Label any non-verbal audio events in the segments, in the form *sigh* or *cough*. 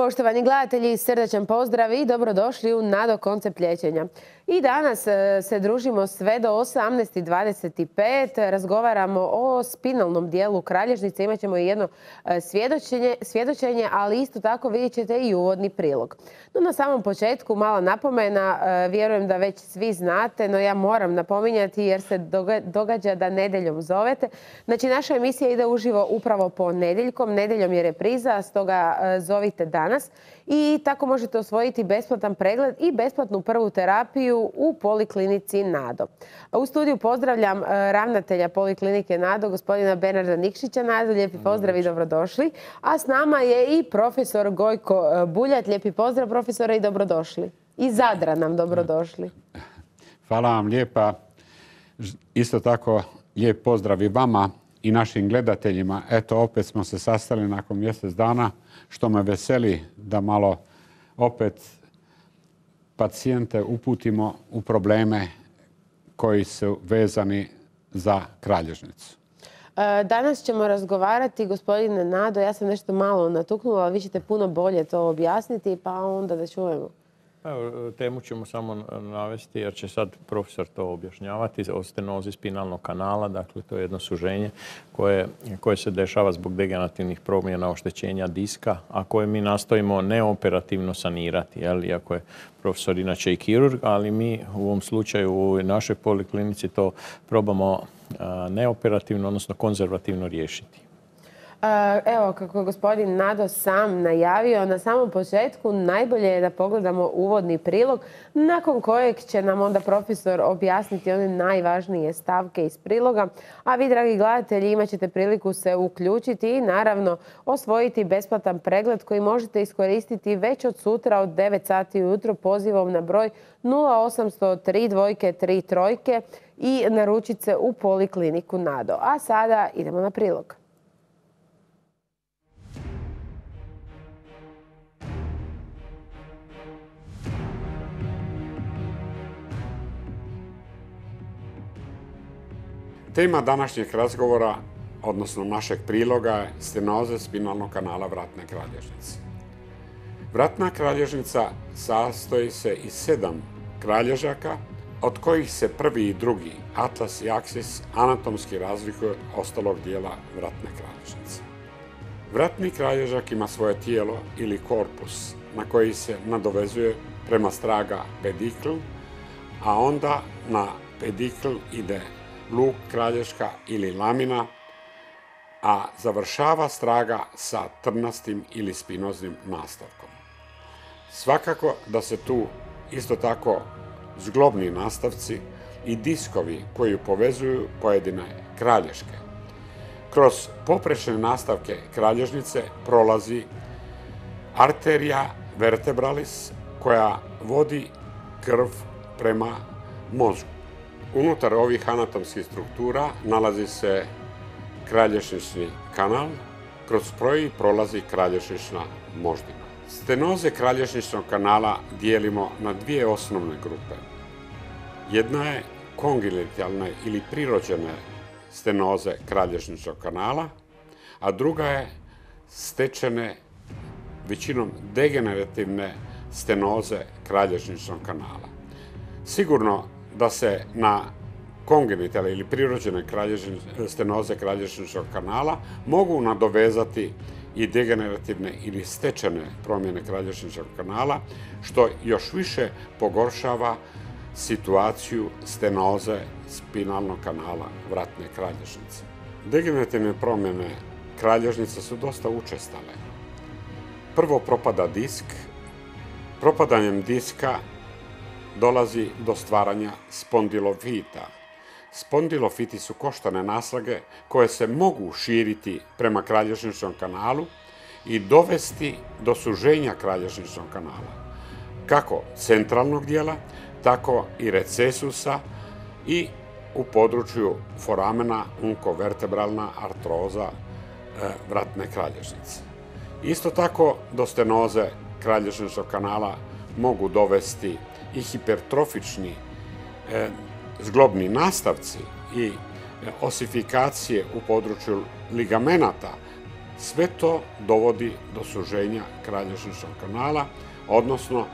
Poštovani gledatelji, srdačan pozdrav i dobrodošli u Nado koncept liječenja. I danas e, se družimo sve do 18.25. Razgovaramo o spinalnom dijelu kralježnice. Imaćemo i jedno e, svjedočenje, ali isto tako vidjet ćete i uvodni prilog. No, na samom početku mala napomena. E, vjerujem da već svi znate, no ja moram napominjati jer se događa da nedeljom zovete. Znači, naša emisija ide uživo upravo po nedeljkom. Nedeljom je repriza, stoga zovite danas i tako možete osvojiti besplatan pregled i besplatnu prvu terapiju u Poliklinici Nado. U studiju pozdravljam e, ravnatelja Poliklinike Nado, gospodina Bernarda Nikšića. Nado, lijepi pozdrav i dobrodošli. A s nama je i profesor Gojko e, Buljat. Lijepi pozdrav profesora i dobrodošli. I Zadra nam dobrodošli. Hvala vam lijepa. Isto tako lijep pozdrav i vama i našim gledateljima. Eto, opet smo se sastali nakon mjesec dana što me veseli da malo opet pacijente uputimo u probleme koji su vezani za kralježnicu. E, danas ćemo razgovarati, gospodine Nado, ja sam nešto malo natuknula, ali vi ćete puno bolje to objasniti, pa onda da čujemo. Evo, temu ćemo samo navesti jer će sad profesor to objašnjavati o stenozi spinalnog kanala. Dakle, to je jedno suženje koje, koje se dešava zbog degenerativnih promjena oštećenja diska, a koje mi nastojimo neoperativno sanirati. Jel? Iako je profesor inače i kirurg, ali mi u ovom slučaju u našoj poliklinici to probamo neoperativno, odnosno konzervativno riješiti. Evo, kako je gospodin Nado sam najavio, na samom početku najbolje je da pogledamo uvodni prilog, nakon kojeg će nam onda profesor objasniti one najvažnije stavke iz priloga. A vi, dragi gledatelji, imat ćete priliku se uključiti i naravno osvojiti besplatan pregled koji možete iskoristiti već od sutra od 9 sati ujutro pozivom na broj 0803 dvojke 3 trojke i naručiti se u Polikliniku Nado. A sada idemo na prilog. Tema današnjeg razgovora, odnosno našeg priloga, je stenoze spinalnog kanala vratne kralježnice. Vratna kralježnica sastoji se iz sedam kralježaka, od kojih se prvi i drugi, atlas i aksis, anatomski razlikuje od ostalog dijela vratne kralježnice. Vratni kralježak ima svoje tijelo ili korpus na koji se nadovezuje prema straga pedikl, a onda na pedikl ide luk kralješka ili lamina, a završava straga sa trnastim ili spinoznim nastavkom. Svakako da se tu isto tako zglobni nastavci i diskovi koji povezuju pojedine kralješke. Kroz poprečne nastavke kralježnice prolazi arterija vertebralis koja vodi krv prema mozgu. Unutar ovih anatomskih struktura nalazi se kralješnični kanal, kroz koji prolazi kralješnična moždina. Stenoze kralješničnog kanala dijelimo na dvije osnovne grupe. Jedna je kongenitalne ili prirođene stenoze kralješničnog kanala, a druga je stečene većinom degenerativne stenoze kralješničnog kanala. Sigurno da se na kongenitale ili prirođene stenoze kralješničnog kanala mogu nadovezati i degenerativne ili stečene promjene kralješničnog kanala, što još više pogoršava situaciju stenoze spinalnog kanala vratne kralješnice. Degenerativne promjene kralježnice su dosta učestale. Prvo propada disk, propadanjem diska dolazi do stvaranja spondilofita. Spondilofiti su koštane naslage koje se mogu širiti prema kralježničnom kanalu i dovesti do suženja kralježničnog kanala. Kako centralnog dijela, tako i recesusa i u području foramena unkovertebralna artroza e, vratne kralježnice. Isto tako do stenoze kralježničnog kanala mogu dovesti i hipertrofični e, zglobni nastavci i e, osifikacije u području ligamenata Sve to dovodi do suženja kralježničnog kanala, odnosno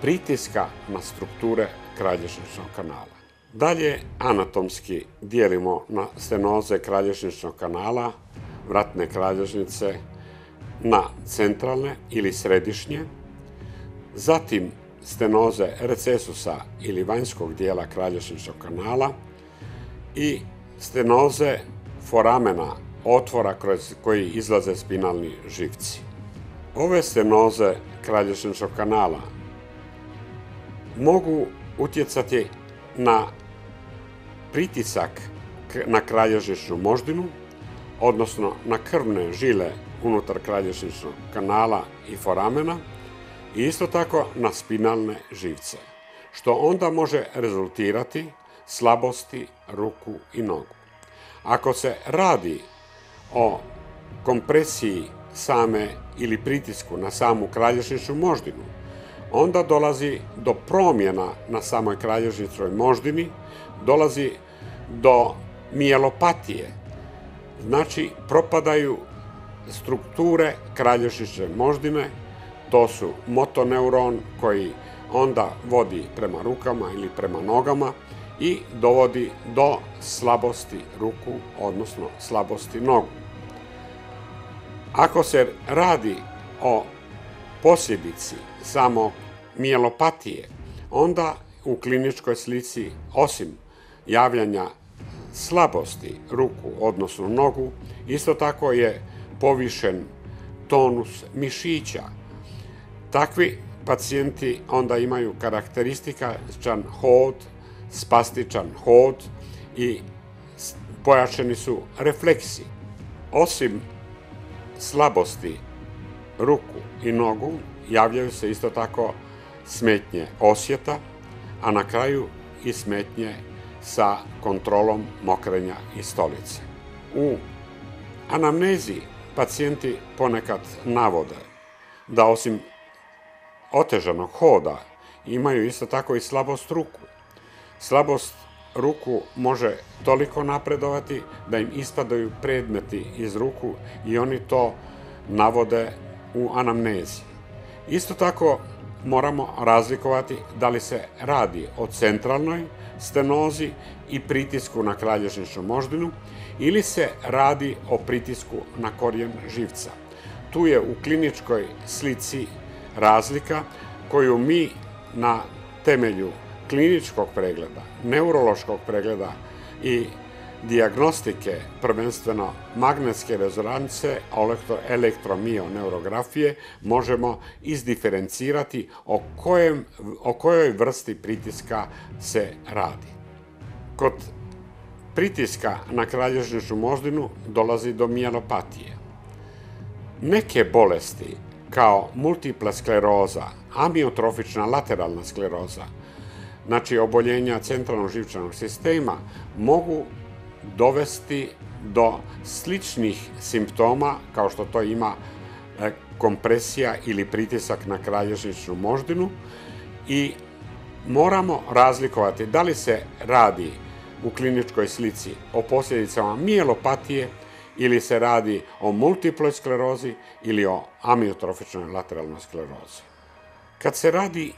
pritiska na strukture kralježničnog kanala. Dalje anatomski dijelimo na stenoze kralježničnog kanala, vratne kralježnice, na centralne ili središnje, zatim stenoze recesusa ili vanjskog dijela kralježničnog kanala i stenoze foramena, otvora kroz koji izlaze spinalni živci. Ove stenoze kralježničnog kanala mogu utjecati na pritisak na kralježničnu moždinu, odnosno na krvne žile unutar kralježničnog kanala i foramena i isto tako na spinalne živce, što onda može rezultirati slabosti ruku i nogu. Ako se radi o kompresiji same ili pritisku na samu kralježničnu moždinu, onda dolazi do promjena na samoj kralježničnoj moždini, dolazi do mijelopatije. Znači, propadaju strukture kralježnične moždine, to su motoneuron koji onda vodi prema rukama ili prema nogama i dovodi do slabosti ruku, odnosno slabosti nogu. Ako se radi o posljedici samo mijelopatije, onda u kliničkoj slici, osim javljanja slabosti ruku, odnosno nogu, isto tako je povišen tonus mišića. Takvi pacijenti onda imaju karakterističan hod, spastičan hod i pojačeni su refleksi. Osim slabosti ruku i nogu, javljaju se isto tako smetnje osjeta, a na kraju i smetnje sa kontrolom mokrenja i stolice. U anamnezi pacijenti ponekad navode da osim otežanog hoda imaju isto tako i slabost ruku. Slabost ruku može toliko napredovati da im ispadaju predmeti iz ruku i oni to navode u anamnezi. Isto tako moramo razlikovati da li se radi o centralnoj stenozi i pritisku na kralježničnu moždinu ili se radi o pritisku na korijen živca. Tu je u kliničkoj slici razlika koju mi na temelju kliničkog pregleda, neurološkog pregleda i diagnostike, prvenstveno magnetske rezonance, elektromioneurografije, možemo izdiferencirati o, o kojoj vrsti pritiska se radi. Kod pritiska na kralježničnu moždinu dolazi do mijelopatije. Neke bolesti, kao multipla skleroza, amiotrofična lateralna skleroza, znači oboljenja centralnog živčanog sistema, mogu dovesti do sličnih simptoma kao što to ima e, kompresija ili pritisak na kralježničnu moždinu. I moramo razlikovati da li se radi u kliničkoj slici o posljedicama mijelopatije ili se radi o multiploj sklerozi ili o amiotrofičnoj lateralnoj sklerozi. Kad se radi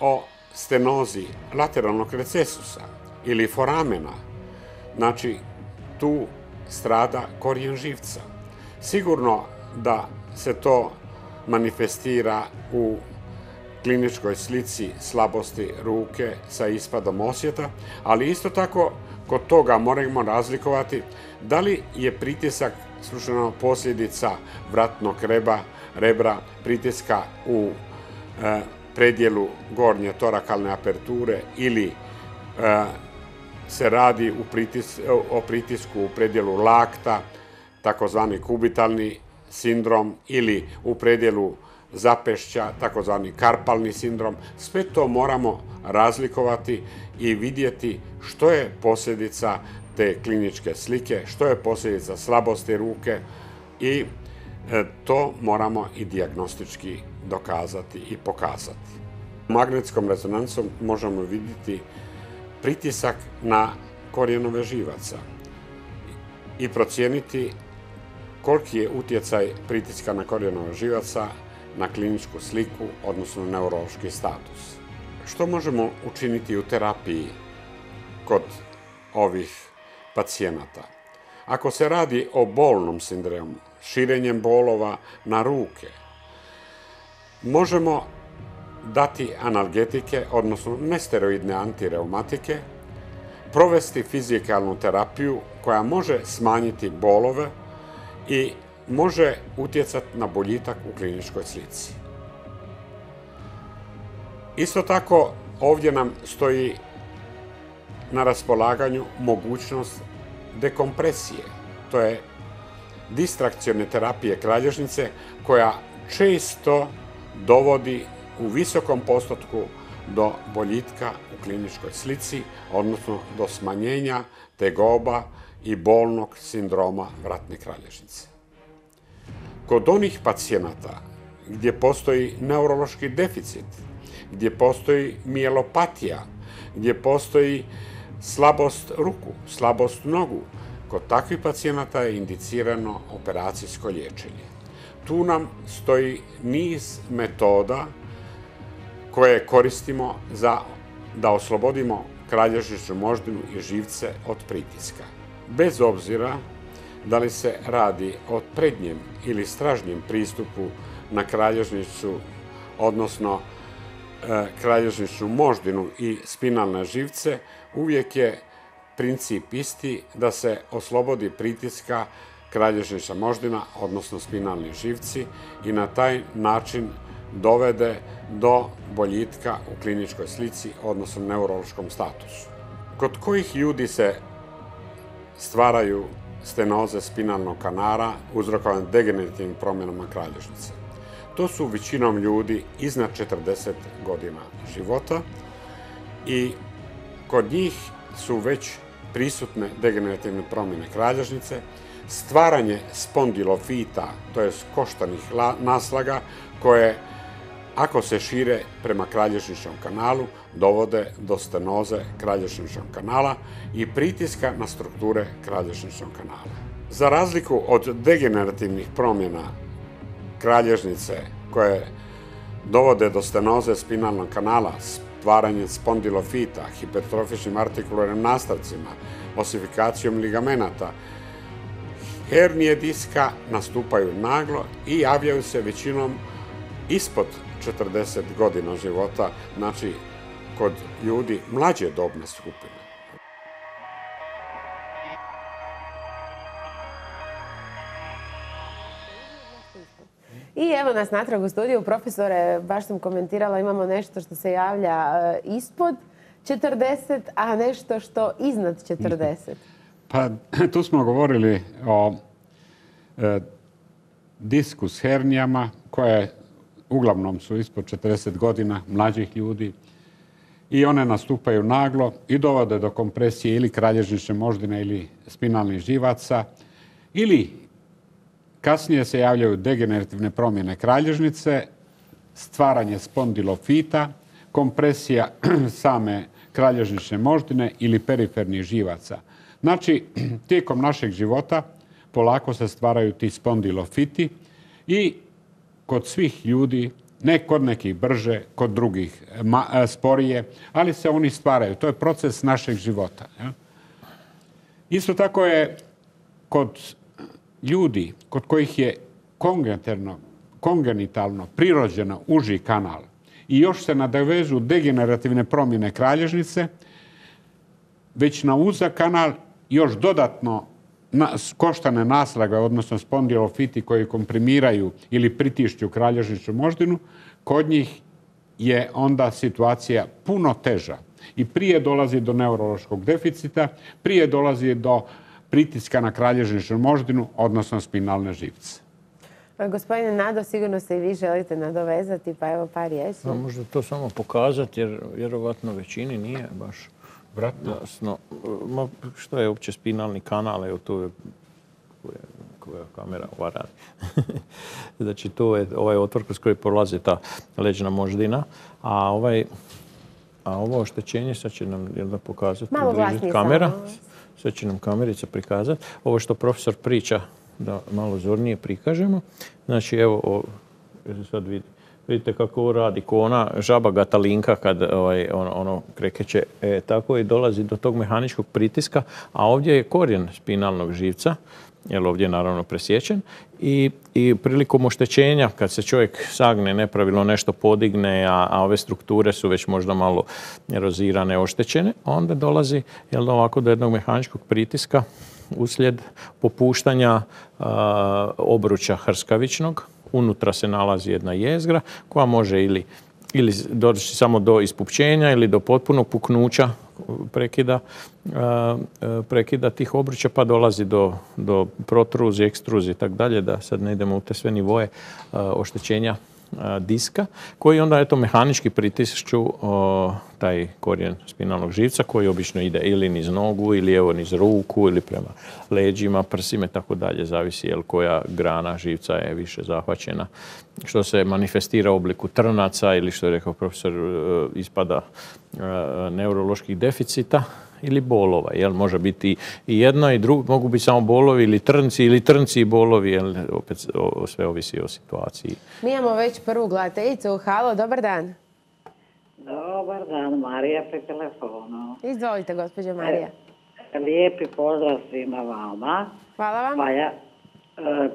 o stenozi lateralnog recesusa ili foramena, Znači, tu strada korijen živca. Sigurno da se to manifestira u kliničkoj slici slabosti ruke sa ispadom osjeta, ali isto tako kod toga moramo razlikovati da li je pritisak slučajno posljedica vratnog reba, rebra, pritiska u e, predjelu gornje torakalne aperture ili e, se radi o pritisku u predjelu lakta, takozvani kubitalni sindrom ili u predjelu zapešća, takozvani karpalni sindrom. Sve to moramo razlikovati i vidjeti što je posljedica te kliničke slike, što je posljedica slabosti ruke i e, to moramo i dijagnostički dokazati i pokazati. Magnetskom rezonancom možemo vidjeti pritisak na korijenove živaca i procijeniti koliki je utjecaj pritiska na korijenova živaca na kliničku sliku, odnosno neurološki status. Što možemo učiniti u terapiji kod ovih pacijenata? Ako se radi o bolnom sindromu, širenjem bolova na ruke, možemo dati analgetike, odnosno nesteroidne antireumatike, provesti fizikalnu terapiju koja može smanjiti bolove i može utjecati na boljitak u kliničkoj slici. Isto tako, ovdje nam stoji na raspolaganju mogućnost dekompresije. To je distrakcione terapije kralježnice koja često dovodi u visokom postotku do boljitka u kliničkoj slici, odnosno do smanjenja tegoba i bolnog sindroma vratne kralježnice. Kod onih pacijenata gdje postoji neurološki deficit, gdje postoji mijelopatija, gdje postoji slabost ruku, slabost nogu, kod takvih pacijenata je indicirano operacijsko liječenje. Tu nam stoji niz metoda koje koristimo za da oslobodimo kralježničnu moždinu i živce od pritiska. Bez obzira da li se radi o prednjem ili stražnjem pristupu na kralježnicu, odnosno e, kralježničnu moždinu i spinalne živce, uvijek je princip isti da se oslobodi pritiska kralježnična moždina, odnosno spinalni živci i na taj način dovede do boljitka u kliničkoj slici, odnosno neurološkom statusu. Kod kojih ljudi se stvaraju stenoze spinalnog kanara uzrokovane degenerativnim promjenama kralježnice. To su većinom ljudi iznad 40 godina života i kod njih su već prisutne degenerativne promjene kralježnice, stvaranje spondilofita, to je koštanih naslaga, koje ako se šire prema kralježničnom kanalu, dovode do stenoze kralježničnog kanala i pritiska na strukture kralježničnog kanala. Za razliku od degenerativnih promjena kralježnice koje dovode do stenoze spinalnog kanala, stvaranje spondilofita, hipertrofičnim artikularnim nastavcima, osifikacijom ligamenata, hernije diska nastupaju naglo i javljaju se većinom ispod 40 godina života, znači kod ljudi mlađe dobne skupine. I evo nas natrag u studiju. Profesore, baš sam komentirala, imamo nešto što se javlja e, ispod 40, a nešto što iznad 40. Pa *clears throat* tu smo govorili o e, disku s hernijama koje uglavnom su ispod 40 godina mlađih ljudi i one nastupaju naglo i dovode do kompresije ili kralježnične moždine ili spinalnih živaca ili kasnije se javljaju degenerativne promjene kralježnice, stvaranje spondilofita, kompresija *clears throat* same kralježnične moždine ili perifernih živaca. Znači, *clears throat* tijekom našeg života polako se stvaraju ti spondilofiti i kod svih ljudi, ne kod nekih brže, kod drugih e, sporije, ali se oni stvaraju. To je proces našeg života. Isto tako je kod ljudi kod kojih je kongenitalno, prirođeno uži kanal i još se nadovežu degenerativne promjene kralježnice, već na uzak kanal još dodatno koštane naslage, odnosno spondilofiti koji komprimiraju ili pritišću kralježničnu moždinu, kod njih je onda situacija puno teža. I prije dolazi do neurološkog deficita, prije dolazi do pritiska na kralježničnu moždinu, odnosno spinalne živce. Pa, gospodine Nado, sigurno se i vi želite nadovezati, pa evo par riječi. Pa, možda to samo pokazati, jer vjerovatno većini nije baš Vratno. Jasno. što je uopće spinalni kanal? Evo tu je koja kamera ova radi. *laughs* znači tu je ovaj otvor kroz koji prolazi ta leđna moždina, a ovaj a ovo oštećenje sad će nam jel da pokazati Malo kamera. Sad će nam kamerica prikazati. Ovo što profesor priča da malo zornije prikažemo. Znači evo, sad vidite kako ovo radi, ko ona žaba gatalinka kad ovaj, ono, ono krekeće, e, tako i dolazi do tog mehaničkog pritiska, a ovdje je korijen spinalnog živca, jer ovdje je naravno presječen i, i prilikom oštećenja kad se čovjek sagne nepravilno nešto podigne, a, a ove strukture su već možda malo erozirane, oštećene, onda dolazi jel, ovako do jednog mehaničkog pritiska uslijed popuštanja obruča hrskavičnog. Unutra se nalazi jedna jezgra koja može ili ili doći samo do ispupćenja ili do potpunog puknuća prekida, prekida tih obruča pa dolazi do, do protruzije, ekstruzije i tako dalje, da sad ne idemo u te sve nivoje oštećenja diska koji onda eto mehanički pritišću taj korijen spinalnog živca koji obično ide ili niz nogu ili evo niz ruku ili prema leđima, prsima tako dalje, zavisi jel koja grana živca je više zahvaćena. Što se manifestira u obliku trnaca ili što je rekao profesor e, ispada e, neuroloških deficita ili bolova. Jel? Može biti i jedno i drugo, mogu biti samo bolovi ili trnci ili trnci i bolovi, jel? opet sve ovisi o situaciji. Mi imamo već prvu gledateljicu. Halo, dobar dan. Dobar dan, Marija pri telefonu. Izvolite, gospođo Marija. E, lijepi pozdrav svima vama. Hvala vam. Pa ja,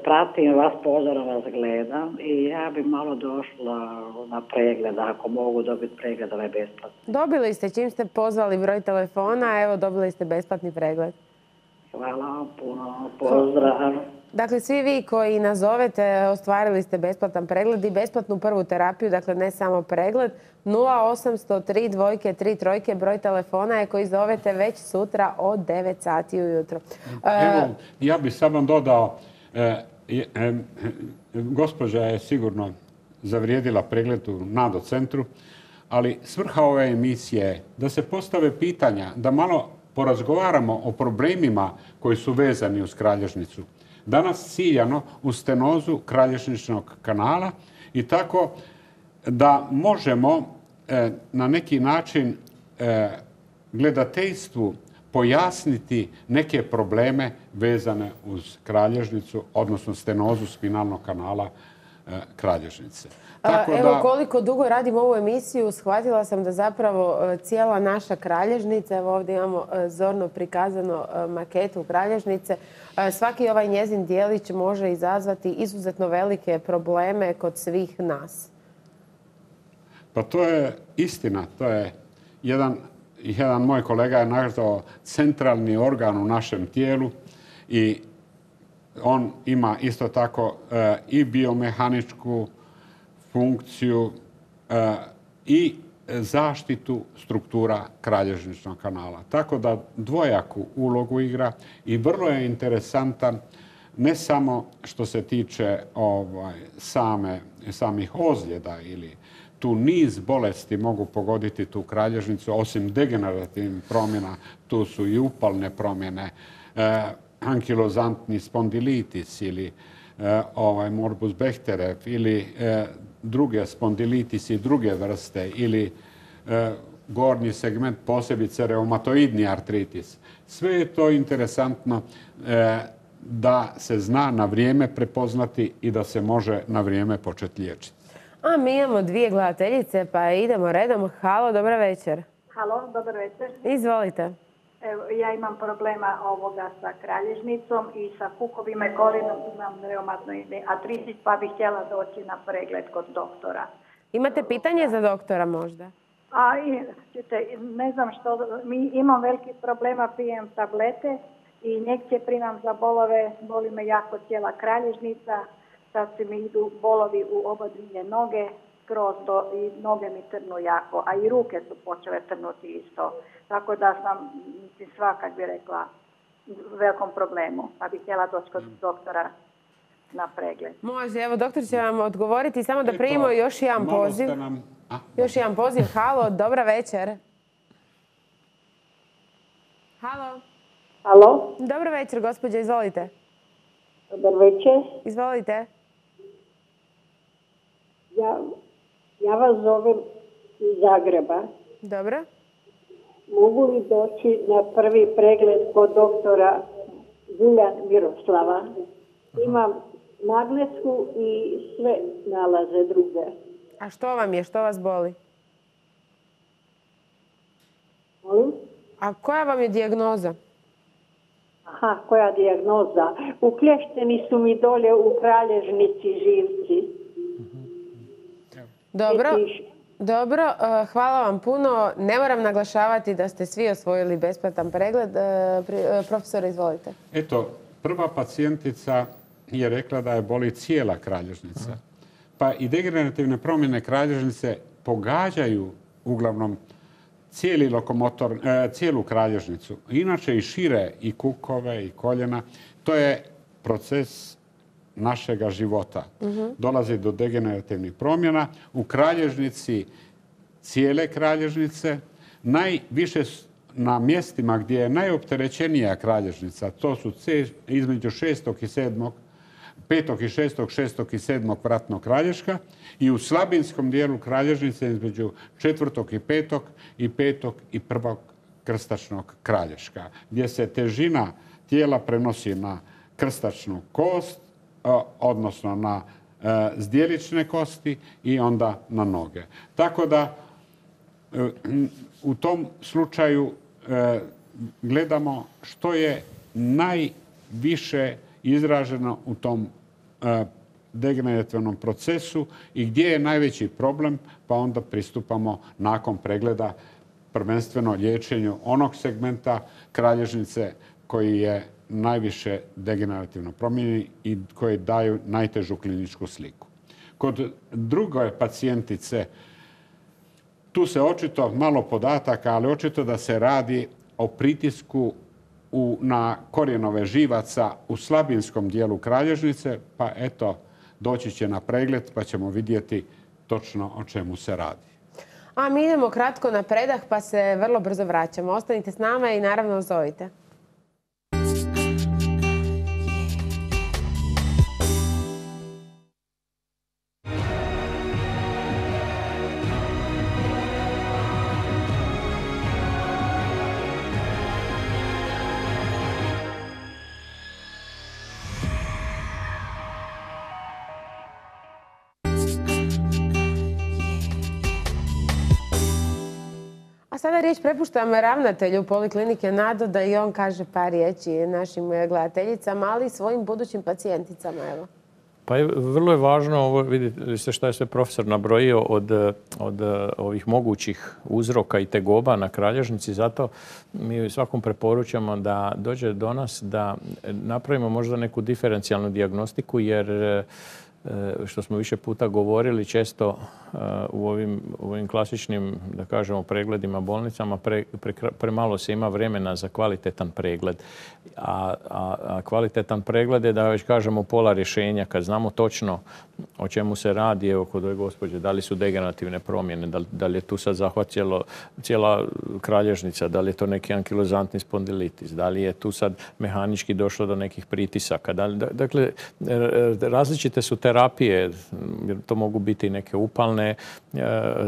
pratim vas, pozorno vas gledam i ja bi malo došla na pregled, ako mogu dobiti pregled ovaj besplatni. Dobili ste, čim ste pozvali broj telefona, evo dobili ste besplatni pregled. Hvala vam puno, pozdrav. Dakle, svi vi koji nazovete, ostvarili ste besplatan pregled i besplatnu prvu terapiju, dakle ne samo pregled. 0803 dvojke, 3 trojke, broj telefona je koji zovete već sutra od 9 sati ujutro. Evo, ja bih samo dodao, gospođa je sigurno zavrijedila pregled u NADO centru, ali svrha ove emisije je da se postave pitanja, da malo porazgovaramo o problemima koji su vezani uz kralježnicu. Danas ciljano u stenozu kralježničnog kanala i tako da možemo e, na neki način gledateljstvu pojasniti neke probleme vezane uz kralježnicu, odnosno stenozu spinalnog kanala e, kralježnice. evo koliko dugo radim ovu emisiju, shvatila sam da zapravo e, cijela naša kralježnica, evo ovdje imamo e, zorno prikazano maketu kralježnice, svaki ovaj njezin dijelić može izazvati izuzetno velike probleme kod svih nas. Pa to je istina, to je jedan jedan moj kolega je nazvao centralni organ u našem tijelu i on ima isto tako e, i biomehaničku funkciju e, i zaštitu struktura kralježničnog kanala. Tako da dvojaku ulogu igra i vrlo je interesantan ne samo što se tiče ovaj, same, samih ozljeda ili tu niz bolesti mogu pogoditi tu kralježnicu, osim degenerativnih promjena, tu su i upalne promjene, e, ankilozantni spondilitis ili e, ovaj, morbus Bechterev ili e, druge spondilitis i druge vrste ili gornji segment posebice reumatoidni artritis. Sve je to interesantno da se zna na vrijeme prepoznati i da se može na vrijeme početi liječiti. A mi imamo dvije gledateljice, pa idemo redom. Halo, dobro večer. Halo, dobar večer. Izvolite. Evo, ja imam problema ovoga sa kralježnicom i sa kukovima i korinom, imam reumatnoidni artritis, pa bih htjela doći na pregled kod doktora. Imate pitanje za doktora možda? A, ne znam što, mi imam veliki problema, pijem tablete i injekcije primam za bolove, boli me jako cijela kralježnica, se mi idu bolovi u oba dvije noge, skroz do, i noge mi trnu jako, a i ruke su počele trnuti isto. Tako da sam, mislim, svakak bi rekla, u velikom problemu, pa bih htjela doći kod doktora na pregled. Može, evo doktor će vam odgovoriti, samo da primimo još jedan poziv. Još jedan poziv, halo, dobra večer. Halo. Halo. Dobro večer, gospođo, izvolite. Dobar večer. Izvolite. Ja, ja vas zovem iz Zagreba. Dobro. Mogu li doći na prvi pregled kod doktora Zuljan Miroslava? Imam magnetsku i sve nalaze druge. A što vam je? Što vas boli? Molim? A koja vam je dijagnoza? Aha, koja dijagnoza? Uklješteni su mi dolje u kralježnici živci. Dobro, dobro, e, hvala vam puno. Ne moram naglašavati da ste svi osvojili besplatan pregled. E, e, Profesore, izvolite. Eto, prva pacijentica je rekla da je boli cijela kralježnica. Pa i degenerativne promjene kralježnice pogađaju uglavnom cijeli lokomotor, cijelu kralježnicu. Inače i šire i kukove i koljena. To je proces našega života. Dolazi do degenerativnih promjena. U kralježnici cijele kralježnice, najviše na mjestima gdje je najopterećenija kralježnica, to su između šestog i sedmog, petog i šestog, šestog i sedmog vratnog kralješka i u slabinskom dijelu kralježnice između četvrtog i petog i petog i prvog krstačnog kralješka, gdje se težina tijela prenosi na krstačnu kost, odnosno na e, zdjelične kosti i onda na noge. Tako da e, u tom slučaju e, gledamo što je najviše izraženo u tom e, degenerativnom procesu i gdje je najveći problem, pa onda pristupamo nakon pregleda prvenstveno liječenju onog segmenta kralježnice koji je najviše degenerativno promijenjen i koji daju najtežu kliničku sliku. Kod druge pacijentice tu se očito malo podataka, ali očito da se radi o pritisku u, na korijenove živaca u slabinskom dijelu kralježnice, pa eto, doći će na pregled pa ćemo vidjeti točno o čemu se radi. A mi idemo kratko na predah pa se vrlo brzo vraćamo. Ostanite s nama i naravno zovite. Sada riječ prepuštam ravnatelju Poliklinike Nado da i on kaže par riječi našim eh, gledateljicama, ali i svojim budućim pacijenticama. Evo. Pa je, vrlo je važno, ovo, vidite ste šta je sve profesor nabrojio od, eh, od eh, ovih mogućih uzroka i tegoba na kralježnici, zato mi svakom preporučamo da dođe do nas da napravimo možda neku diferencijalnu dijagnostiku jer što smo više puta govorili, često eh, u ovim, u ovim klasičnim, da kažemo, pregledima bolnicama pre, pre- premalo se ima vremena za kvalitetan pregled. A, a, a kvalitetan pregled je, da već kažemo, pola rješenja. Kad znamo točno o čemu se radi, evo kod ove gospođe, da li su degenerativne promjene, da, li- je tu sad zahvat cijela kralježnica, da li je to neki ankilozantni spondilitis, da li je tu sad mehanički došlo do nekih pritisaka. Dakle, različite su terapije, jer to mogu biti neke upalne e,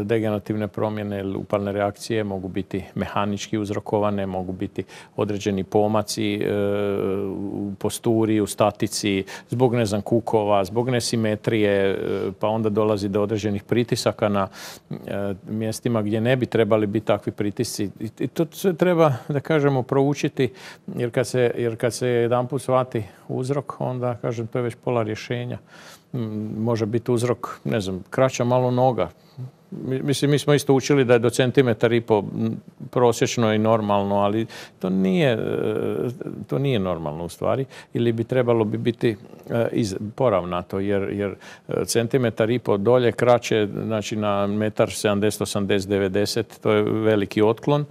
degenerativne promjene upalne reakcije, mogu biti mehanički uzrokovane, mogu biti određeni pomaci e, u posturi, u statici, zbog ne znam kukova, zbog nesimetrije, e, pa onda dolazi do određenih pritisaka na e, mjestima gdje ne bi trebali biti takvi pritisci. I to sve treba, da kažemo, proučiti, jer kad se, jer kad se jedanput shvati uzrok, onda, kažem, to je već pola rješenja. Može biti uzrok, ne znam, kraća malo noga, Mislim, mi smo isto učili da je do centimetar i po prosječno i normalno, ali to nije, e, to nije normalno u stvari. Ili bi trebalo bi biti e, poravnato, jer, jer e, centimetar i po dolje kraće, znači na metar 70, 80, 90, to je veliki otklon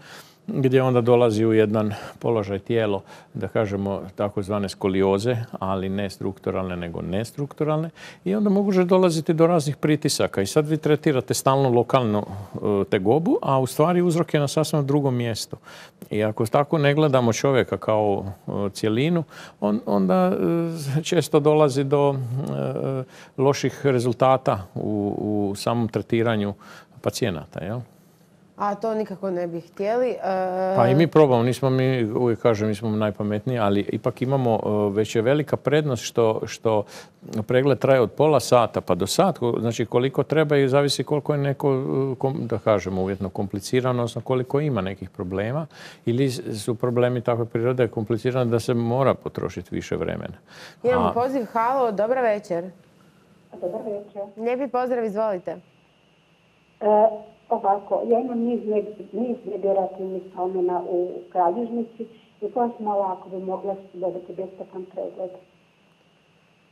gdje onda dolazi u jedan položaj tijelo, da kažemo takozvane skolioze, ali ne strukturalne nego nestrukturalne i onda može dolaziti do raznih pritisaka i sad vi tretirate stalno lokalnu e, tegobu, a u stvari uzrok je na sasvim drugom mjestu. I ako tako ne gledamo čovjeka kao e, cjelinu, on, onda e, često dolazi do loših rezultata u, u samom tretiranju pacijenata. Jel? A to nikako ne bi htjeli. E, Pa i mi probamo, nismo mi, uvijek kažem, mi smo najpametniji, ali ipak imamo, e, već je velika prednost što, što pregled traje od pola sata pa do sat, znači koliko treba i zavisi koliko je neko, e, da kažemo uvjetno, komplicirano, odnosno koliko ima nekih problema ili su problemi takve prirode komplicirani da se mora potrošiti više vremena. Imamo A- poziv. Halo, dobra večer. Dobar večer. Lijepi pozdrav, izvolite. E, ovako, ja imam niz, niz degenerativnih promjena u kralježnici i to sam malo ako bi mogla dobiti besplatan pregled.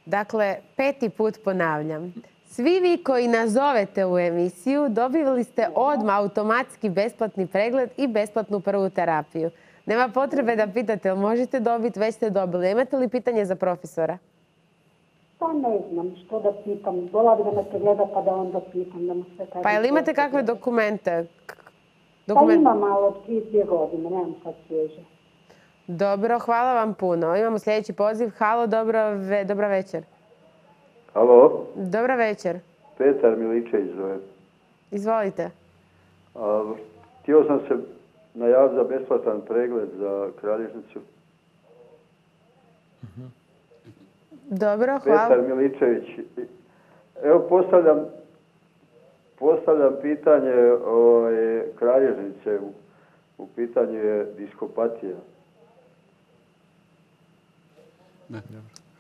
Dakle, peti put ponavljam. Svi vi koji nazovete u emisiju dobili ste odmah automatski besplatni pregled i besplatnu prvu terapiju. Nema potrebe da pitate možete dobiti, već ste dobili. Imate li pitanje za profesora? Pa ne znam što da pitam. Vola bi da me pregleda pa da onda pitam da mu sve kažem. Pa jel imate kakve dokumente? Pa Dokument... imam malo od prije dvije godine, nemam sad svježe. Dobro, hvala vam puno. Imamo sljedeći poziv. Halo, dobro, ve- dobra večer. Halo, Dobra večer. Petar Miličević zove. Izvolite. A, htio sam se najaviti za besplatan pregled za kralježnicu. Dobro, hvala. Petar Miličević. Evo postavljam, postavljam pitanje o kralježnice. U, u pitanju je diskopatija.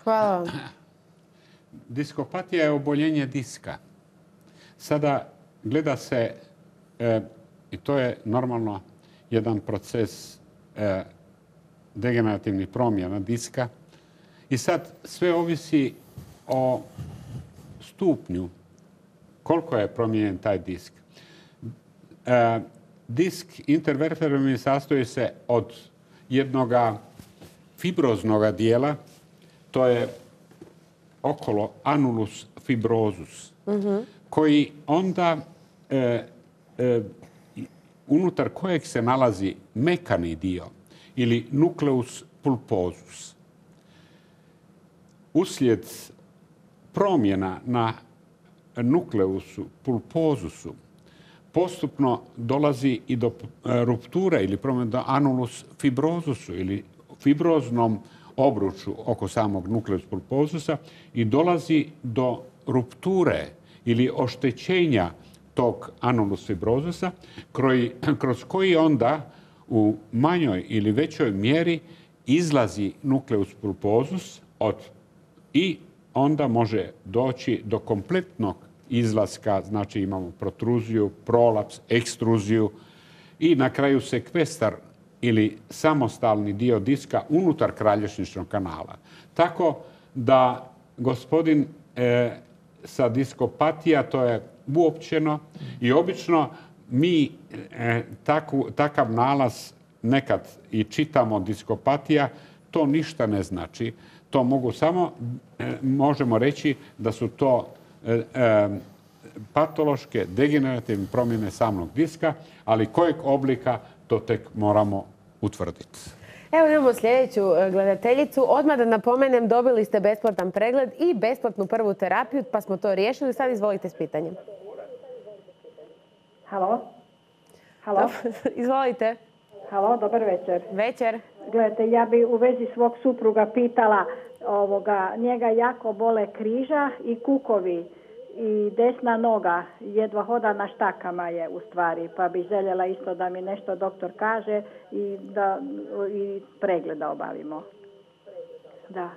Hvala vam. *clears throat* Diskopatija je oboljenje diska. Sada gleda se, e, i to je normalno jedan proces e, degenerativnih promjena diska. I sad sve ovisi o stupnju koliko je promijenjen taj disk. E, disk intervertebralni sastoji se od jednoga fibroznoga dijela, to je okolo anulus fibrozus, koji onda e, e, unutar kojeg se nalazi mekani dio ili nukleus pulpozus. Uslijed promjena na nukleusu pulpozusu postupno dolazi i do e, rupture ili promjena do anulus fibrozusu ili fibroznom obruču oko samog nukleus pulpozusa i dolazi do rupture ili oštećenja tog anulus fibrozusa kroz, *clears throat* kroz koji onda u manjoj ili većoj mjeri izlazi nukleus pulpozus od i onda može doći do kompletnog izlaska, znači imamo protruziju, prolaps, ekstruziju i na kraju sekvestar ili samostalni dio diska unutar kralješničnog kanala. Tako da gospodin e, sa diskopatija, to je uopćeno i obično mi e, taku- takav nalaz nekad i čitamo diskopatija, to ništa ne znači. To mogu samo, e, možemo reći da su to e, e, patološke, degenerativne promjene samog diska, ali kojeg oblika to tek moramo utvrditi. Evo imamo sljedeću gledateljicu. Odmah da napomenem, dobili ste besplatan pregled i besplatnu prvu terapiju, pa smo to riješili. Sad izvolite s pitanjem. Halo? Halo? *laughs* izvolite. Halo, dobar večer. Večer. Gledajte, ja bi u vezi svog supruga pitala, ovoga, njega jako bole križa i kukovi i desna noga, jedva hoda na štakama je u stvari, pa bi željela isto da mi nešto doktor kaže i da i pregleda obavimo. Da.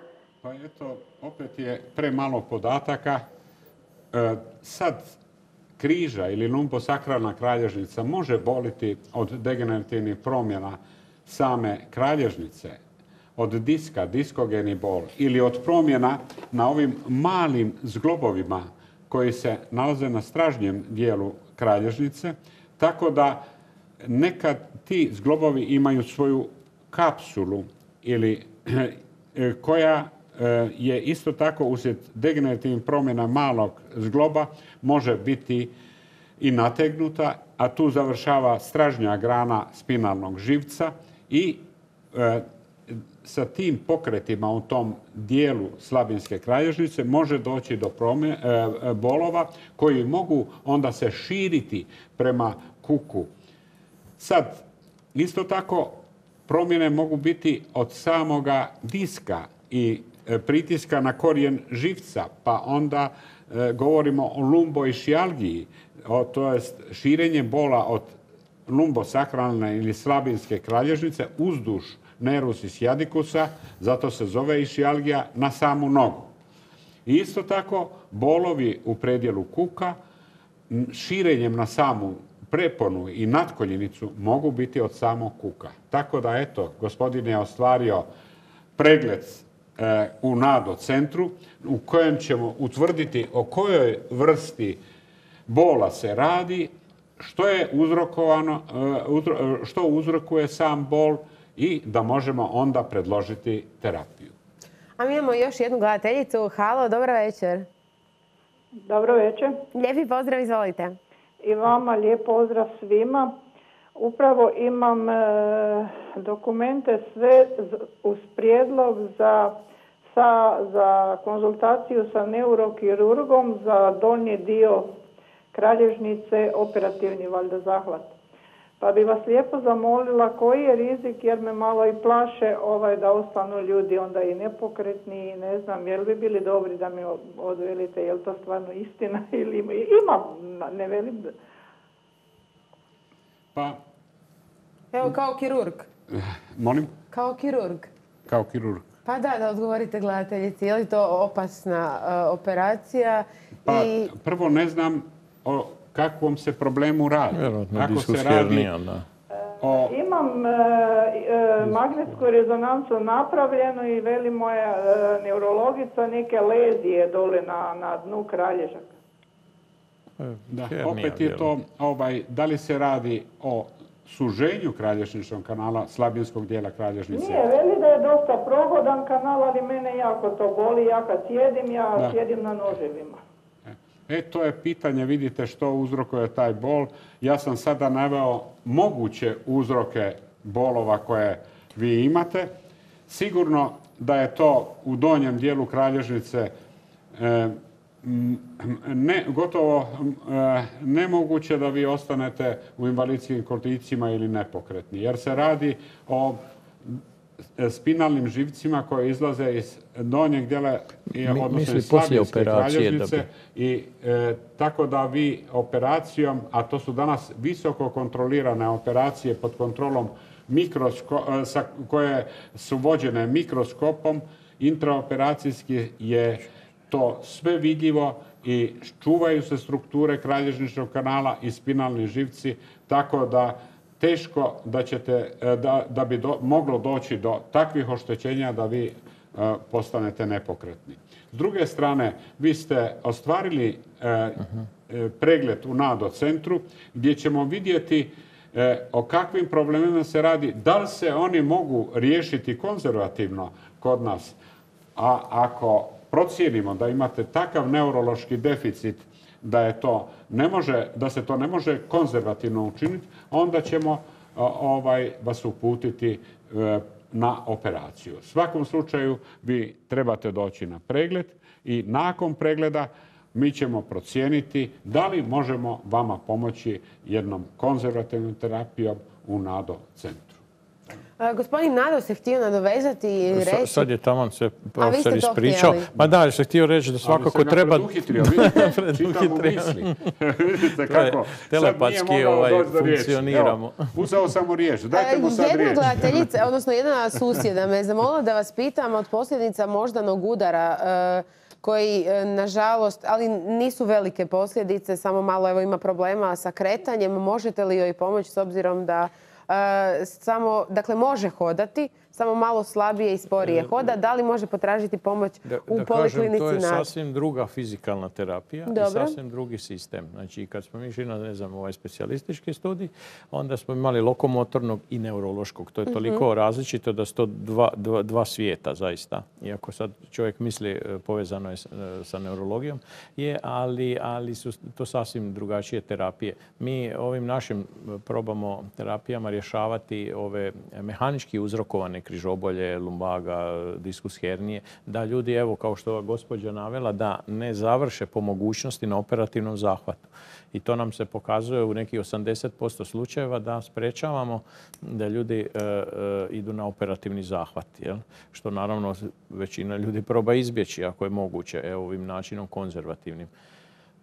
Pa eto, opet je premalo podataka. E, sad, križa ili lumbosakralna kralježnica može boliti od degenerativnih promjena same kralježnice, od diska, diskogeni bol ili od promjena na ovim malim zglobovima koji se nalaze na stražnjem dijelu kralježnice, tako da nekad ti zglobovi imaju svoju kapsulu ili *clears throat* koja e, je isto tako uslijed degenerativnih promjena malog zgloba može biti i nategnuta, a tu završava stražnja grana spinalnog živca i e, sa tim pokretima u tom dijelu slabinske kralježnice može doći do promje- e, e, bolova koji mogu onda se širiti prema kuku. Sad, isto tako, promjene mogu biti od samoga diska i pritiska na korijen živca, pa onda govorimo o lumboišijalgiji, to je širenje bola od lumbosakralne ili slabinske kralježnice uzduž nerus isjadikusa, zato se zove išijalgija, na samu nogu. I isto tako, bolovi u predjelu kuka, širenjem na samu preponu i natkoljenicu mogu biti od samog kuka. Tako da, eto, gospodin je ostvario pregled e, u NADO centru u kojem ćemo utvrditi o kojoj vrsti bola se radi, što je uzrokovano, e, što uzrokuje sam bol i da možemo onda predložiti terapiju. A mi imamo još jednu gledateljicu. Halo, dobro večer. Dobro večer. Lijepi pozdrav, izvolite. I vama lijep pozdrav svima. Upravo imam e, dokumente sve uz prijedlog za, za konzultaciju sa neurokirurgom za donji dio kralježnice, operativni valjda zahvat. Pa bi vas lijepo zamolila koji je rizik jer me malo i plaše ovaj da ostanu ljudi onda i nepokretni i ne znam jel bi bili dobri da mi odvelite je li to stvarno istina *laughs* ili ima, ima ne velim. Pa... Evo kao kirurg. Molim? Kao kirurg. Kao kirurg. Pa da, da odgovorite gledateljici. Je li to opasna e, operacija? Pa prvo ne znam o kakvom se problemu radi. Ako se radi o... Imam e, e, magnetsku rezonancu napravljenu i veli moja e, neurologica neke lezije dole na, na dnu kralježaka. Da, opet je to, ovaj, da li se radi o suženju kralježničnog kanala, slabinskog dijela kralježnice? Nije, veli da je dosta prohodan kanal, ali mene jako to boli, ja kad sjedim, ja sjedim na noževima. E, to je pitanje, vidite što uzrokuje taj bol. Ja sam sada naveo moguće uzroke bolova koje vi imate. Sigurno da je to u donjem dijelu kralježnice e, gotovo e, nemoguće da vi ostanete u invalidskim kolicima ili nepokretni. Jer se radi o spinalnim živcima koje izlaze iz donjeg dijela, odnosno iz slabinske kralježnice. I e, tako da vi operacijom, a to su danas visoko kontrolirane operacije pod kontrolom mikrosko, e, koje su vođene mikroskopom, intraoperacijski je to sve vidljivo i čuvaju se strukture kralježničnog kanala i spinalni živci, tako da teško da, ćete, e, da, da bi moglo doći do takvih oštećenja da vi e, postanete nepokretni. S druge strane, vi ste ostvarili e, pregled u NADO centru gdje ćemo vidjeti o kakvim problemima se radi, da li se oni mogu riješiti konzervativno kod nas, a ako procijenimo da imate takav neurološki deficit da je to ne može, da se to ne može konzervativno učiniti, onda ćemo ovaj, vas uputiti e, na operaciju. U svakom slučaju vi trebate doći na pregled i nakon pregleda mi ćemo procijeniti da li možemo vama pomoći jednom konzervativnom terapijom u NADO centru. Gospodin Nado se htio nadovezati i reći... Sad je tamo se profesor ispričao. Ma da, se htio reći da svakako treba... Ali se ga preduhitrio, *laughs* vidite kako. Telepatski ovaj, funkcioniramo. Uzao sam mu riječ, dajte mu sad riječ. Jedna gledateljica, *laughs* odnosno jedna susjeda me zamolila da vas pitam od posljedica moždanog udara e, koji, e, nažalost, ali nisu velike posljedice, samo malo evo ima problema sa kretanjem. Možete li joj pomoći s obzirom da E, samo, dakle može hodati, samo malo slabije i sporije e, hoda. Da li može potražiti pomoć u da poliklinici? to je sasvim druga fizikalna terapija i sasvim drugi sistem. Znači, kad smo mi išli na, ne znam, ovaj specijalistički studij, onda smo imali lokomotornog i neurološkog. To je mhm. toliko različito da su to dva, dva, svijeta, zaista. Iako sad čovjek misli e, povezano je sa neurologijom, je, ali, ali su to sasvim drugačije terapije. Mi ovim našim probamo terapijama rješavati ove mehanički uzrokovane križobolje, lumbaga, diskus hernije, da ljudi, evo kao što ova gospođa navela, da ne završe po mogućnosti na operativnom zahvatu. I to nam se pokazuje u nekih 80% slučajeva da sprečavamo da ljudi e, e, idu na operativni zahvat. Jel? Što naravno većina ljudi proba izbjeći ako je moguće evo, ovim načinom konzervativnim.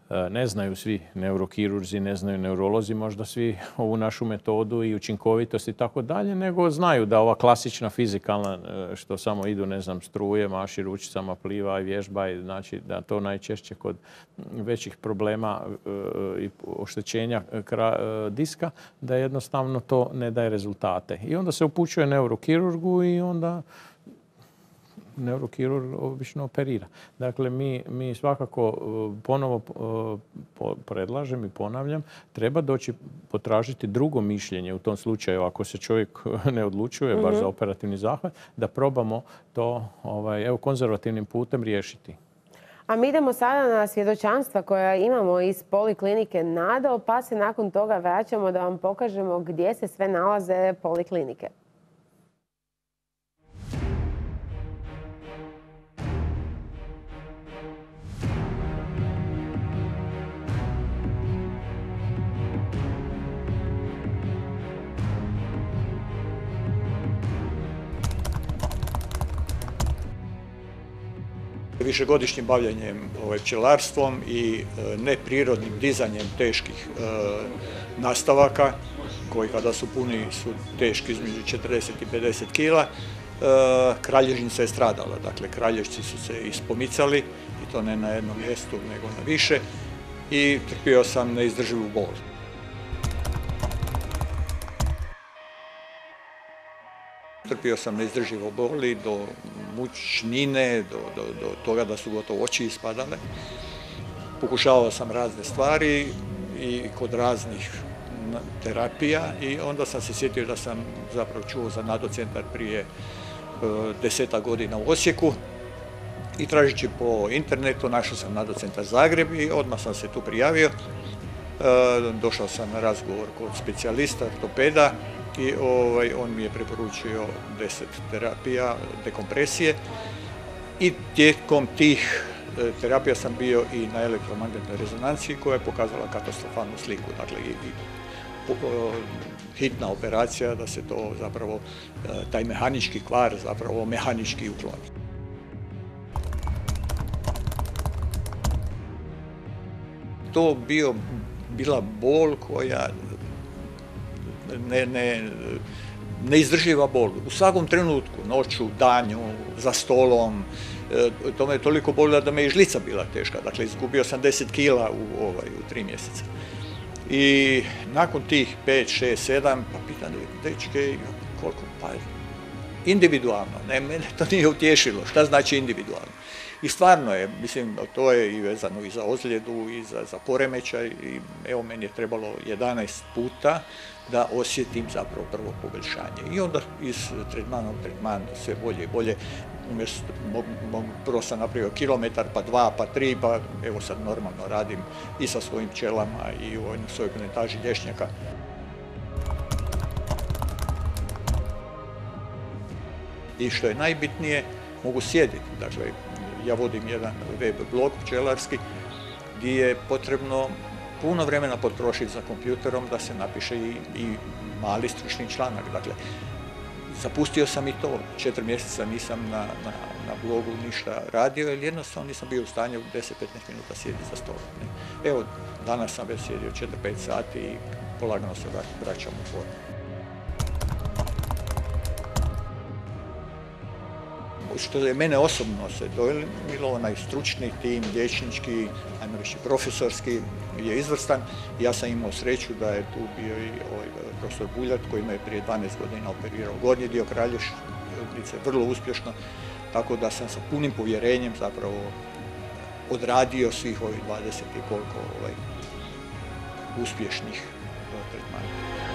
E, ne znaju svi neurokirurzi, ne znaju neurolozi možda svi ovu našu metodu i učinkovitost i tako dalje, nego znaju da ova klasična fizikalna e, što samo idu, ne znam, struje, maši ručicama, pliva i vježba, znači da to najčešće kod većih problema e, i oštećenja diska, da jednostavno to ne daje rezultate. I onda se upućuje neurokirurgu i onda neurokirurg obično operira. Dakle, mi, mi svakako e, ponovo e, predlažem i ponavljam, treba doći potražiti drugo mišljenje u tom slučaju ako se čovjek *laughs* ne odlučuje baš za mhm. operativni zahvat, da probamo to ovaj, evo, konzervativnim putem riješiti. A mi idemo sada na svjedočanstva koja imamo iz poliklinike NADO, pa se nakon toga vraćamo da vam pokažemo gdje se sve nalaze poliklinike. Višegodišnjim bavljanjem ovaj, pčelarstvom i e, neprirodnim dizanjem teških e, nastavaka, koji kada su puni su teški između 40 i 50 kila, e, kralježnica je stradala. Dakle, kralježci su se ispomicali i to ne na jednom mjestu, nego na više i trpio sam neizdrživu bol. Trpio sam neizdrživo boli do mučnine, do, do, do toga da su gotovo oči ispadale. Pokušavao sam razne stvari i kod raznih terapija i onda sam se sjetio da sam zapravo čuo za nadocentar prije e, deseta godina u Osijeku i tražeći po internetu našao sam nadocentar Zagreb i odmah sam se tu prijavio. E, došao sam na razgovor kod specijalista, ortopeda i ovaj, on mi je preporučio deset terapija dekompresije i tijekom tih e, terapija sam bio i na elektromagnetnoj rezonanciji koja je pokazala katastrofalnu sliku. Dakle, i, hitna operacija da se to zapravo, e, taj mehanički kvar zapravo mehanički ukloni. To bio bila bol koja ne, ne, neizdrživa bol. U svakom trenutku, noću, danju, za stolom, e, to me je toliko bolilo da me i žlica bila teška. Dakle, izgubio sam 10 kila u, ovaj, u tri mjeseca. I nakon tih 5, 6, 7, pa pitan dečke, koliko? Pa individualno, ne, mene to nije utješilo. Šta znači individualno? I stvarno je, mislim, to je i vezano i za ozljedu i za, poremećaj evo meni je trebalo 11 puta da osjetim zapravo prvo poboljšanje. I onda iz tretmana u tretman sve bolje i bolje. Umjesto, prvo sam napravio kilometar, pa dva, pa tri, pa evo sad normalno radim i sa svojim pčelama i u svojoj planetaži lješnjaka. I što je najbitnije, mogu sjediti. Dakle, ja vodim jedan web blog pčelarski gdje je potrebno puno vremena potrošiti za kompjuterom da se napiše i, i mali stručni članak. Dakle, zapustio sam i to. Četiri mjeseca nisam na, na, na blogu ništa radio, jer jednostavno nisam bio u stanju 10-15 minuta sjediti za stolom. Evo, danas sam već sjedio 4-5 sati i polagano se vraćam u formu. Što je mene osobno se dojmilo, onaj stručni tim, liječnički, ajmo reći profesorski je izvrstan. Ja sam imao sreću da je tu bio i ovaj profesor Buljat koji me je prije 12 godina operirao gornji dio kralješnice, vrlo uspješno, tako da sam sa punim povjerenjem zapravo odradio svih ovih 20 i koliko ovaj, uspješnih tretmana.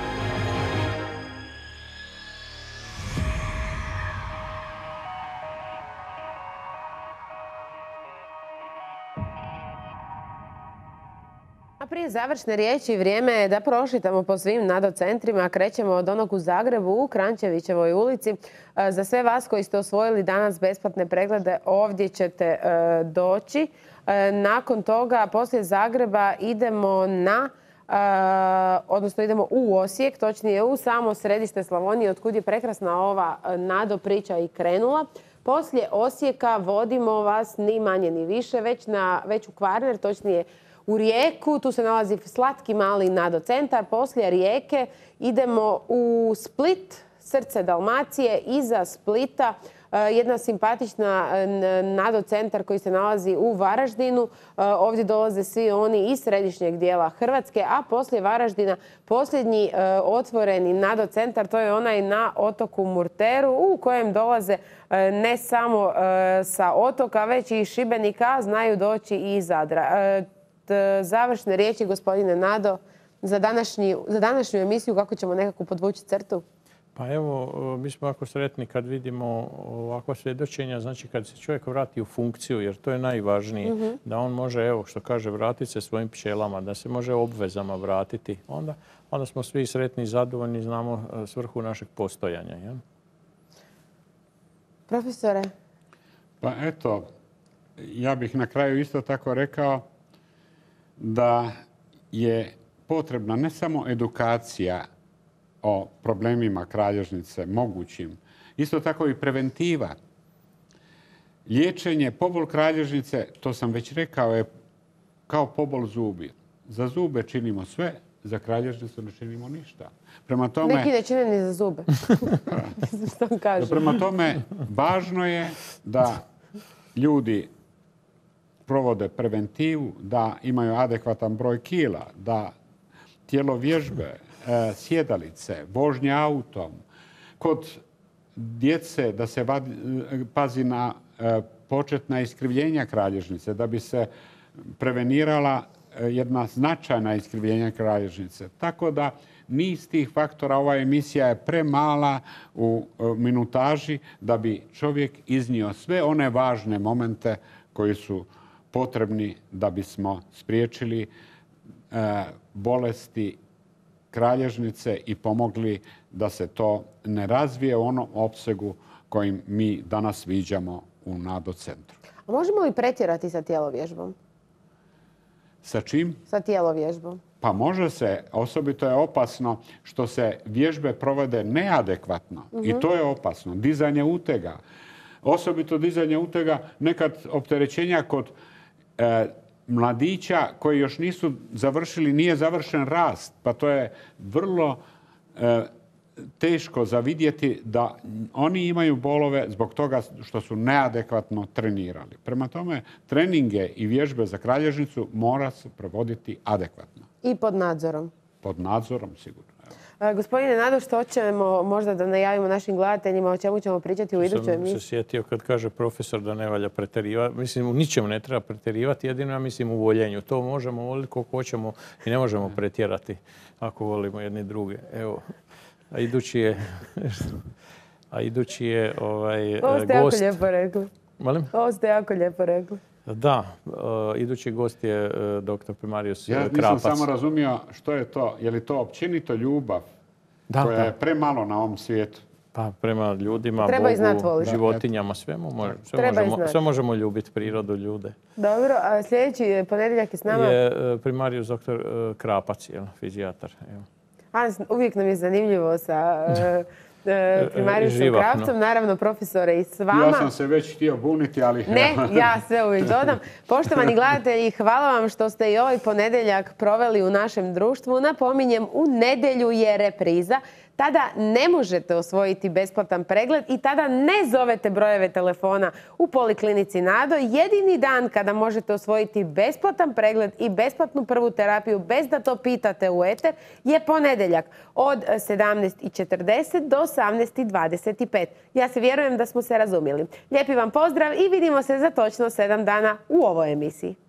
Prije završne riječi vrijeme je da prošitamo po svim nadocentrima. Krećemo od onog u Zagrebu u Krančevićevoj ulici. E, za sve vas koji ste osvojili danas besplatne preglede ovdje ćete e, doći. E, nakon toga, poslije Zagreba idemo na odnosno idemo u Osijek, točnije u samo središte Slavonije, otkud je prekrasna ova nado priča i krenula. Poslije Osijeka vodimo vas ni manje ni više, već, na, već u Kvarner, točnije u Rijeku. Tu se nalazi slatki mali nadocentar. Poslije Rijeke idemo u Split, srce Dalmacije, iza Splita e, jedna simpatična e, nadocentar koji se nalazi u Varaždinu. E, ovdje dolaze svi oni iz središnjeg dijela Hrvatske, a poslije Varaždina posljednji otvoreni nadocentar, to je onaj na otoku Murteru u kojem dolaze ne samo sa otoka, već i Šibenika, znaju doći i iz Zadra. E, završne riječi, gospodine Nado, za, za današnju emisiju, kako ćemo nekako podvući crtu? Pa evo, e, mi smo jako sretni kad vidimo ovakva svjedočenja, znači kad se čovjek vrati u funkciju, jer to je najvažnije, mhm. da on može, evo što kaže, vratiti se svojim pčelama, da se može obvezama vratiti, onda, onda smo svi sretni i zadovoljni, znamo e, svrhu našeg postojanja. Ja? Profesore? Pa eto, ja bih na kraju isto tako rekao da je potrebna ne samo edukacija o problemima kralježnice mogućim, isto tako i preventiva. Liječenje, pobol kralježnice, to sam već rekao, je kao pobol zubi. Za zube činimo sve, za kralježnicu ne činimo ništa. Prema tome... Neki ne čine ni za zube. *laughs* Prema tome, važno je da ljudi provode preventivu, da imaju adekvatan broj kila, da tijelo vježbe, e, sjedalice, vožnje autom, kod djece da se pazi na e, početna iskrivljenja kralježnice, da bi se prevenirala e, jedna značajna iskrivljenja kralježnice. Tako da niz tih faktora, ova emisija je premala u minutaži da bi čovjek iznio sve one važne momente koji su potrebni da bismo spriječili e, bolesti kralježnice i pomogli da se to ne razvije u onom opsegu kojim mi danas viđamo u NADO centru. A možemo li pretjerati sa tijelovježbom? Sa čim? Sa tijelovježbom. Pa može se, osobito je opasno što se vježbe provode neadekvatno. I mhm. to je opasno. Dizanje utega. Osobito dizanje utega, nekad opterećenja kod mladića koji još nisu završili, nije završen rast. Pa to je vrlo e, teško zavidjeti da oni imaju bolove zbog toga što su neadekvatno trenirali. Prema tome, treninge i vježbe za kralježnicu mora se provoditi adekvatno. I pod nadzorom. Pod nadzorom, sigurno. Gospodine Nado, što ćemo možda da najavimo našim gledateljima, o čemu ćemo pričati u idućoj emisiji? Sam se sjetio kad kaže profesor da ne valja preterivati. Mislim, u ničemu ne treba preterivati, jedino ja mislim u voljenju. To možemo voliti koliko hoćemo i ne možemo pretjerati ako volimo jedni druge. Evo, a idući je... A idući je ovaj, Ovo ste gost... jako lijepo rekli. Molim? Ovo ste jako lijepo rekli. Da, uh, idući gost je uh, dr. Primarius Ja nisam samo razumio što je to. Je li to općenito ljubav koja je premalo na ovom svijetu? Pa prema ljudima, Treba Bogu, životinjama, svemu, sve, možemo, sve možemo ljubiti, prirodu, ljude. Dobro, a sljedeći ponedjeljak je s nama? Je primarius dr. Krapac, jel, fizijatar. uvijek nam je zanimljivo sa *laughs* E, primarijusom Kravcom, naravno profesore i s vama. Ja sam se već htio buniti, ali... Ne, *laughs* ja sve uvijek dodam. Poštovani gledatelji, hvala vam što ste i ovaj ponedeljak proveli u našem društvu. Napominjem, u nedelju je repriza tada ne možete osvojiti besplatan pregled i tada ne zovete brojeve telefona u Poliklinici Nado. Jedini dan kada možete osvojiti besplatan pregled i besplatnu prvu terapiju bez da to pitate u eter je ponedeljak od 17.40 do 18.25. Ja se vjerujem da smo se razumjeli. Lijepi vam pozdrav i vidimo se za točno 7 dana u ovoj emisiji.